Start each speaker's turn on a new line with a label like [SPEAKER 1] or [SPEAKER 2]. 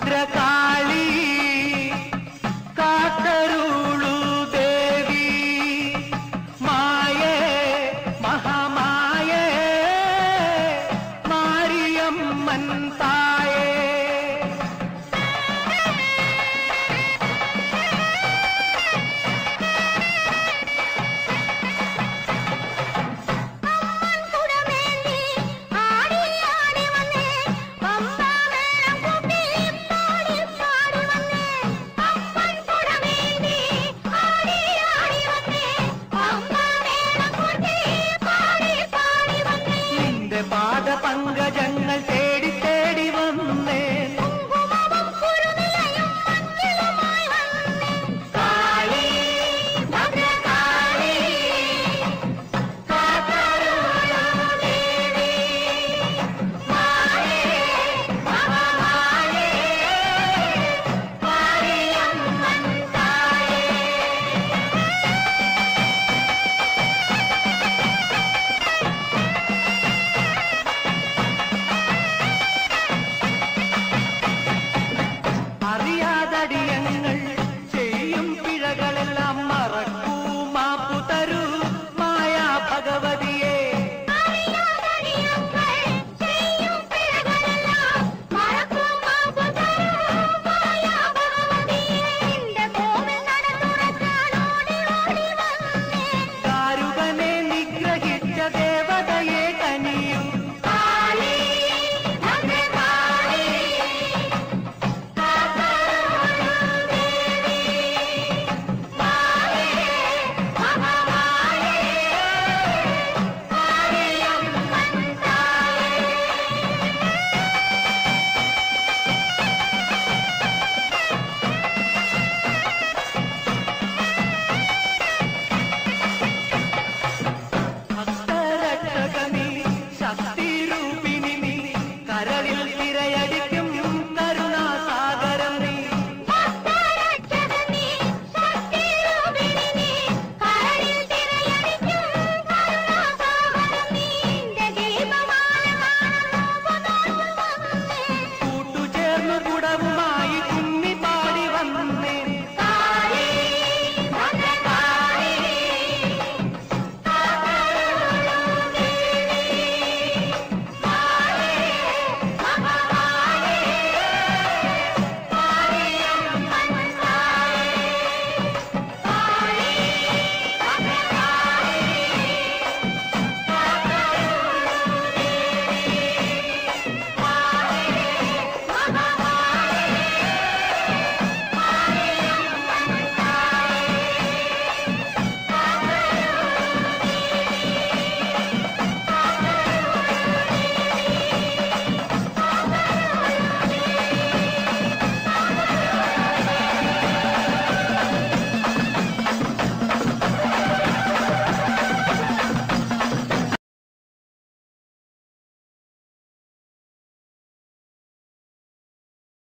[SPEAKER 1] ಭದ್ರಕಾ ഞങ്ങൾ തേ